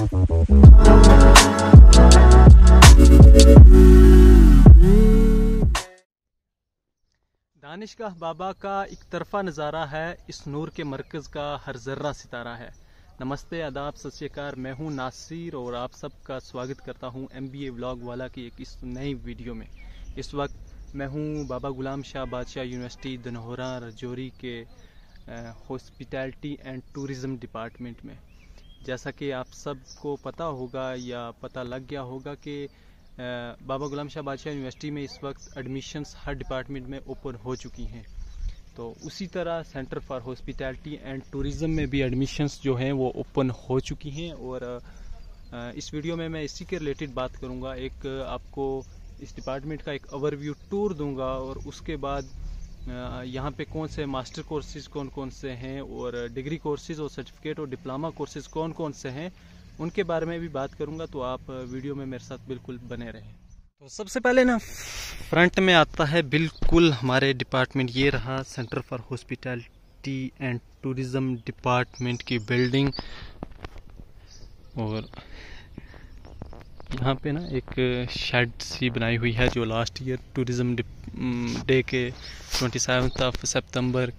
दानिशगाह बाबा का एक तरफा नज़ारा है, इस नूर के मरकज़ का हर जर्रा सितारा है। नमस्ते, आदाब, सत मैं हूँ नासिर और आप सबका स्वागत करता हूँ एम बी ए व्लॉग वाला की एक इस नई वीडियो में। इस वक्त मैं हूँ बाबा गुलाम शाह बादशाह यूनिवर्सिटी, दनहोरा, रजौरी के हॉस्पिटैलिटी एंड टूरिज़म डिपार्टमेंट में। जैसा कि आप सबको पता होगा या पता लग गया होगा कि बाबा गुलाम शाह बादशाह यूनिवर्सिटी में इस वक्त एडमिशन्स हर डिपार्टमेंट में ओपन हो चुकी हैं। तो उसी तरह centre for hospitality and tourism में भी एडमिशन्स जो हैं वो ओपन हो चुकी हैं और इस वीडियो में मैं इसी के रिलेटेड बात करूँगा। एक आपको इस डिपार्टमेंट का एक ओवरव्यू टूर दूँगा और उसके बाद यहाँ पे कौन से मास्टर कोर्सेज कौन कौन से हैं और डिग्री कोर्सेज और सर्टिफिकेट और डिप्लोमा कोर्सेज कौन कौन से हैं, उनके बारे में भी बात करूँगा तो आप वीडियो में मेरे साथ बिल्कुल बने रहें। तो सबसे पहले ना, फ्रंट में आता है बिल्कुल हमारे डिपार्टमेंट, ये रहा centre for hospitality and tourism department की बिल्डिंग। और यहाँ पे ना एक शेड सी बनाई हुई है जो लास्ट ईयर टूरिज़्म डे के ट्वेंटी सेवन्थ ऑफ़ सितंबर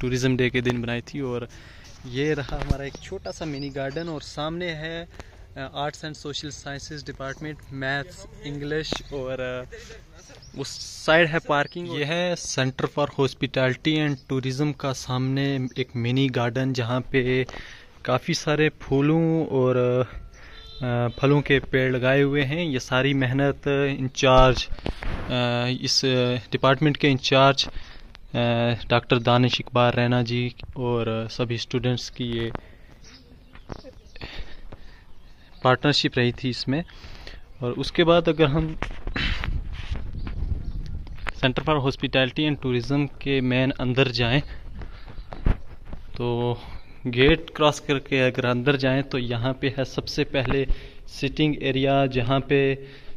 टूरिज़्म डे के दिन बनाई थी और ये रहा हमारा एक छोटा सा मिनी गार्डन और सामने है arts and social sciences department maths English और उस साइड है पार्किंग ये है centre for hospitality and tourism का सामने एक मिनी गार्डन जहाँ पे काफ़ी सारे फूलों और फलों के पेड़ लगाए हुए हैं। ये सारी मेहनत इंचार्ज इस डिपार्टमेंट के इंचार्ज डॉक्टर दानिश इकबार रैना जी और सभी स्टूडेंट्स की ये पार्टनरशिप रही थी इसमें। और उसके बाद अगर हम centre for hospitality and tourism के मेन अंदर जाएँ तो गेट क्रॉस करके अगर अंदर जाएँ तो यहाँ पे है सबसे पहले सिटिंग एरिया जहाँ पे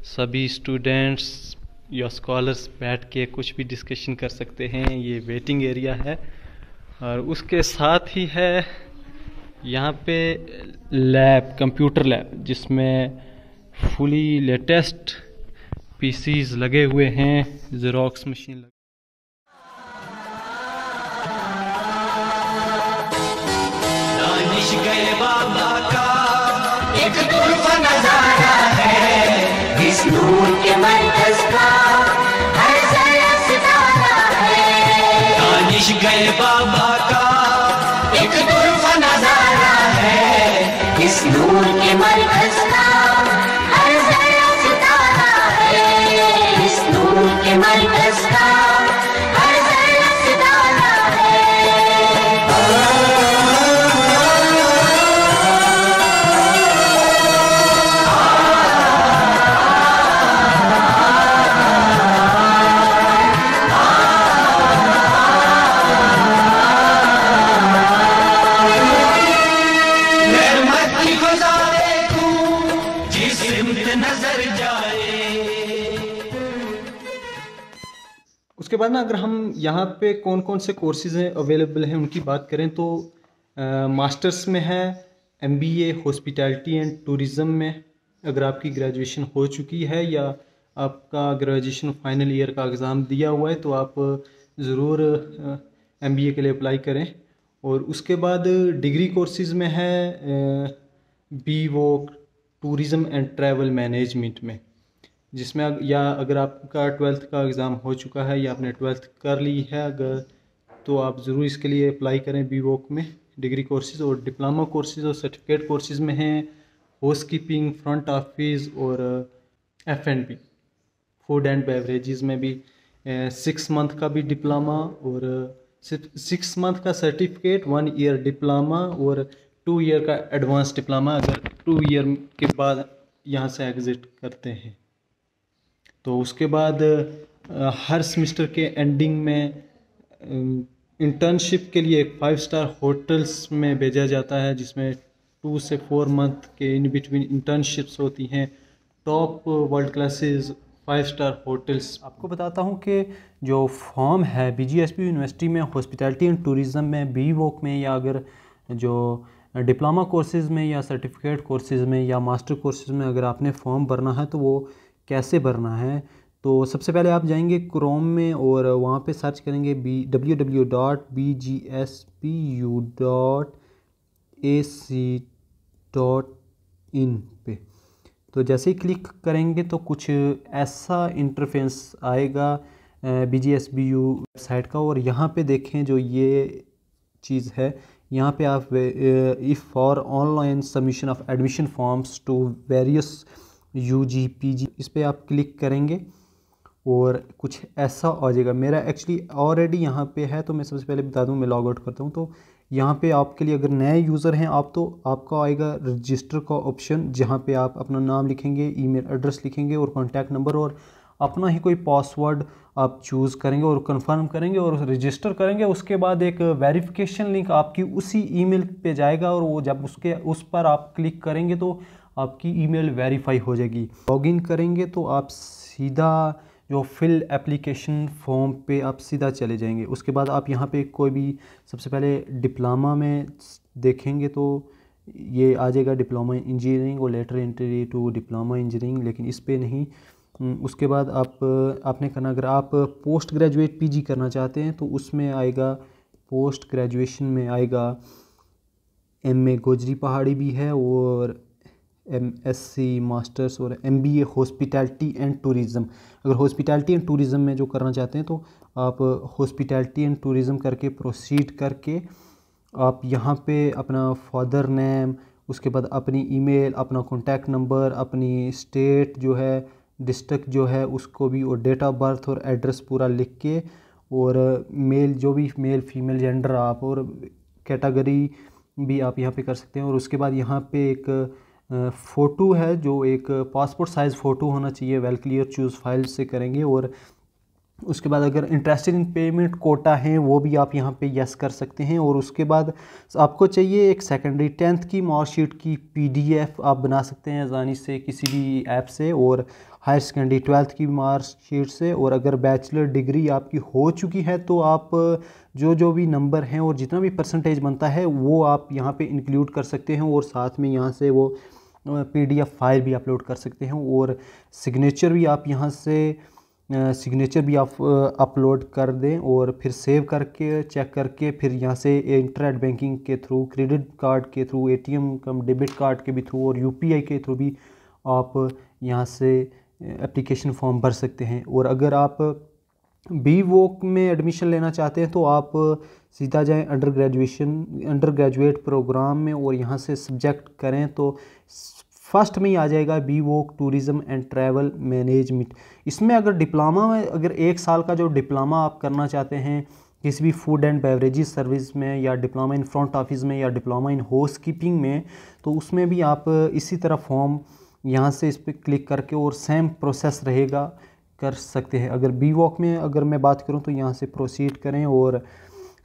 सभी स्टूडेंट्स या स्कॉलर्स बैठ के कुछ भी डिस्कशन कर सकते हैं। ये वेटिंग एरिया है। और उसके साथ ही है यहाँ पे लैब कंप्यूटर लैब जिसमें फुली लेटेस्ट पीसीज लगे हुए हैं जेरोक्स मशीन लगे गए बाबा का। एक नज़ारा है इस नूर के मरकज का। दानिश गए बाबा का। एक दुर्फा नज़ारा है इस नूर के मरकज का। हर जरा सितारा है इस नूर के मरकज अगर हम यहाँ पे कौन कौन से कोर्सेज अवेलेबल हैं उनकी बात करें तो मास्टर्स में है M B A hospitality and tourism में अगर आपकी ग्रेजुएशन हो चुकी है या आपका ग्रेजुएशन फाइनल ईयर का एग्ज़ाम दिया हुआ है तो आप ज़रूर एम बी ए के लिए अप्लाई करें। और उसके बाद डिग्री कोर्सेज में है बी वो टूरिज़म एंड ट्रैवल मैनेजमेंट में। जिसमें या अगर आपका ट्वेल्थ का एग्ज़ाम हो चुका है या आपने ट्वेल्थ कर ली है अगर तो आप ज़रूर इसके लिए अप्लाई करें बी में। डिग्री कोर्सेज और डिप्लोमा कोर्सेज और सर्टिफिकेट कोर्सेज में हैं। हाउस कीपिंग फ्रंट ऑफ़िस और F and B food and beverages में भी सिक्स मंथ का भी डिप्लोमा और सिक्स मंथ का सर्टिफिकेट वन ईयर डिप्लोमा और टू ईयर का एडवांस डिप्लोमा अगर टू ईयर के बाद यहाँ से एग्ज़िट करते हैं। तो उसके बाद हर सेमेस्टर के एंडिंग में इंटर्नशिप के लिए फाइव स्टार होटल्स में भेजा जाता है, जिसमें टू से फोर मंथ के इन बिटवीन इंटर्नशिप्स होती हैं। Top world classes five star hotels आपको बताता हूँ कि जो फॉर्म है B G S P university में हॉस्पिटैलिटी एंड टूरिज़म में बी वोक में, या अगर जो डिप्लोमा कोर्सेज़ में, या सर्टिफिकेट कोर्सेज़ में, या मास्टर कोर्सेज़ में अगर आपने फॉर्म भरना है तो वो कैसे भरना है? तो सबसे पहले आप जाएँगे क्रोम में और वहाँ पे सर्च करेंगे B W W dot B G S P U dot A C dot in पे। तो जैसे ही क्लिक करेंगे तो कुछ ऐसा इंटरफेस आएगा B G S B U website का और यहाँ पे देखें जो ये चीज़ है, यहाँ पे आप if for online submission of admission forms to various U G P G इस पर आप क्लिक करेंगे और कुछ ऐसा आ जाएगा। मेरा एक्चुअली ऑलरेडी यहाँ पे है तो मैं सबसे पहले बता दूँ, मैं लॉग आउट करता हूँ। तो यहाँ पे आपके लिए अगर नए यूज़र हैं आप तो आपका आएगा रजिस्टर का ऑप्शन जहाँ पे आप अपना नाम लिखेंगे ईमेल एड्रेस लिखेंगे और कॉन्टैक्ट नंबर और अपना ही कोई पासवर्ड आप चूज़ करेंगे और कंफर्म करेंगे और रजिस्टर करेंगे। उसके बाद एक वेरिफिकेशन लिंक आपकी उसी ईमेल पे जाएगा और वो जब उसके, उस पर आप क्लिक करेंगे तो आपकी ईमेल वेरीफाई हो जाएगी। लॉगिन करेंगे तो आप सीधा जो फिल एप्लीकेशन फॉर्म पे आप सीधा चले जाएँगे। उसके बाद आप यहाँ पे कोई भी सबसे पहले डिप्लोमा में देखेंगे तो ये आ जाएगा डिप्लोमा इंजीनियरिंग और lateral entry to diploma engineering लेकिन इस पर नहीं उसके बाद आप, आपने करना, अगर आप पोस्ट ग्रेजुएट पीजी करना चाहते हैं तो उसमें आएगा पोस्ट ग्रेजुएशन में आएगा एम ए गोजरी पहाड़ी भी है और एम एस सी मास्टर्स और M B A hospitality and tourism अगर हॉस्पिटैलिटी एंड टूरिज़म में जो करना चाहते हैं तो आप हॉस्पिटैलिटी एंड टूरिज़म करके प्रोसीड करके आप यहाँ पे अपना फादर नेम उसके बाद अपनी ईमेल अपना कॉन्टैक्ट नंबर अपनी स्टेट जो है डिस्ट्रिक्ट जो है उसको भी और डेट ऑफ़ बर्थ और एड्रेस पूरा लिख के और मेल, जो भी मेल, फीमेल, जेंडर आप और कैटेगरी भी आप यहाँ पे कर सकते हैं। और उसके बाद यहाँ पे एक फ़ोटो है जो एक पासपोर्ट साइज़ फ़ोटो होना चाहिए, वेल क्लियर चूज़ फ़ाइल से करेंगे। और उसके बाद अगर इंटरेस्टेड इन पेमेंट कोटा है, वो भी आप यहाँ पे यस कर सकते हैं। और उसके बाद आपको चाहिए एक सेकेंडरी टेंथ की मार्कशीट की पीडीएफ आप बना सकते हैं आसानी से किसी भी ऐप से। और हायर सेकेंडरी ट्वेल्थ की मार्कशीट से, और अगर बैचलर डिग्री आपकी हो चुकी है तो आप, जो जो भी नंबर हैं और जितना भी परसेंटेज बनता है, वो आप यहाँ पे इंक्लूड कर सकते हैं, और साथ में यहाँ से वो पीडीएफ फ़ाइल भी अपलोड कर सकते हैं, और सिग्नेचर भी आप यहाँ से सिग्नेचर भी आप अपलोड कर दें, और फिर सेव करके, चेक करके फिर यहाँ से इंटरनेट बैंकिंग के थ्रू, क्रेडिट कार्ड के through, ATM, cum debit card के भी थ्रू, और यूपीआई के थ्रू भी आप यहाँ से एप्लीकेशन फॉर्म भर सकते हैं। और अगर आप बी वोक में एडमिशन लेना चाहते हैं तो आप सीधा जाएँ under graduation under graduate program में और यहाँ से सब्जेक्ट करें तो फ़र्स्ट में ही आ जाएगा B voc tourism and travel management इसमें अगर डिप्लोमा में, अगर एक साल का जो डिप्लोमा आप करना चाहते हैं, किसी भी फ़ूड एंड बेवरेजेस सर्विस में या डिप्लोमा इन फ्रंट ऑफ़िस में या डिप्लोमा इन हाउस कीपिंग में तो उसमें भी आप इसी तरह फॉर्म यहाँ से इस पर क्लिक करके और सेम प्रोसेस रहेगा, कर सकते हैं। अगर बी वॉक में अगर मैं बात करूँ तो यहाँ से प्रोसीड करें और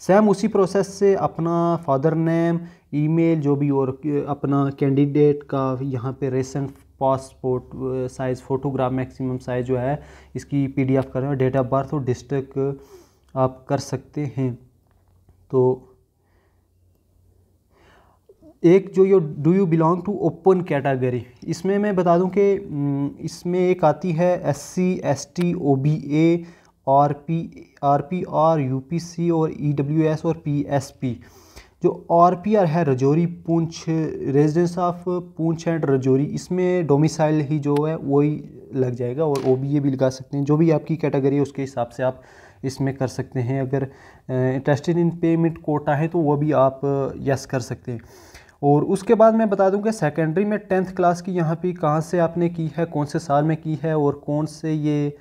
सेम उसी प्रोसेस से अपना फादर नेम ईमेल जो भी और अपना कैंडिडेट का यहाँ पे recent passport size photograph maximum size जो है, इसकी पीडीएफ करें डेट ऑफ़ बर्थ और डिस्ट्रिक्ट आप कर सकते हैं। तो एक जो ये do you belong to open category इसमें मैं बता दूँ कि इसमें एक आती है S C S T O B A R P R P R U P C और ई डब्ल्यू एस और पी एस पी जो आर पी आर है, Rajouri, Poonch residence of Poonch and Rajouri, इसमें domicile ही जो है, वही लग जाएगा और ओ बी ए भी लगा सकते हैं। जो भी आपकी कैटेगरी है, उसके हिसाब से आप इसमें कर सकते हैं। अगर इंटरेस्टेड इन पेमेंट कोटा है तो वह भी आप यस कर सकते हैं। और उसके बाद मैं बता दूँ कि सेकेंडरी में टेंथ क्लास की यहाँ पे कहाँ से आपने की है कौन से साल में की है और कौन से ये आ,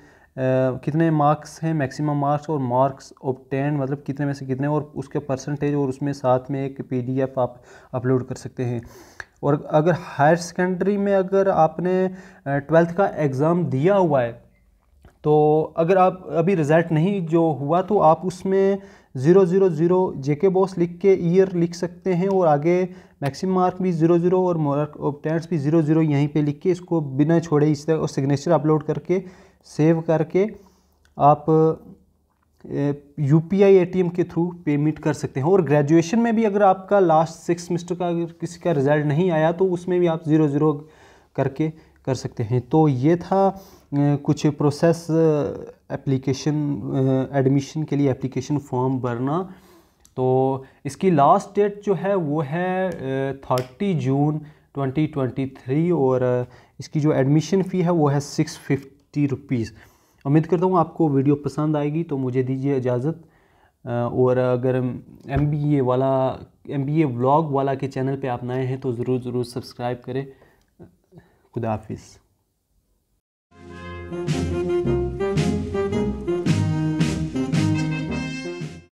कितने मार्क्स हैं मैक्सिमम मार्क्स और मार्क्स ऑप्टेन मतलब कितने में से कितने और उसके परसेंटेज और उसमें साथ में एक पीडीएफ आप अपलोड कर सकते हैं। और अगर हायर सेकेंडरी में अगर आपने ट्वेल्थ का एग्ज़ाम दिया हुआ है तो अगर आप अभी रिज़ल्ट नहीं जो हुआ तो आप उसमें ज़ीरो ज़ीरो ज़ीरो जे के बॉस लिख के ईयर लिख सकते हैं और आगे मैक्सिमम मार्क भी ज़ीरो ज़ीरो और मार्क ऑप्टेंट्स भी ज़ीरो ज़ीरो यहीं पे लिख के इसको बिना छोड़े इस तरह और सिग्नेचर अपलोड करके सेव करके आप U P I A T M के थ्रू पेमेंट कर सकते हैं। और ग्रेजुएशन में भी अगर आपका लास्ट सिक्स सेमेस्टर का अगर किसी का रिज़ल्ट नहीं आया तो उसमें भी आप ज़ीरो ज़ीरो करके कर सकते हैं। तो ये था कुछ प्रोसेस एप्लीकेशन एडमिशन के लिए एप्लीकेशन फॉर्म भरना। तो इसकी लास्ट डेट जो है, वो है थर्टी जून 2023 और इसकी जो एडमिशन फ़ी है, वो है सिक्स फिफ्टी रुपीज़ उम्मीद करता हूँ आपको वीडियो पसंद आएगी तो मुझे दीजिए इजाज़त। और अगर एम बी ए वाला एम बी ए वाला के चैनल पे आप नए हैं तो ज़रूर ज़रूर सब्सक्राइब करें। खुदा हाफिज़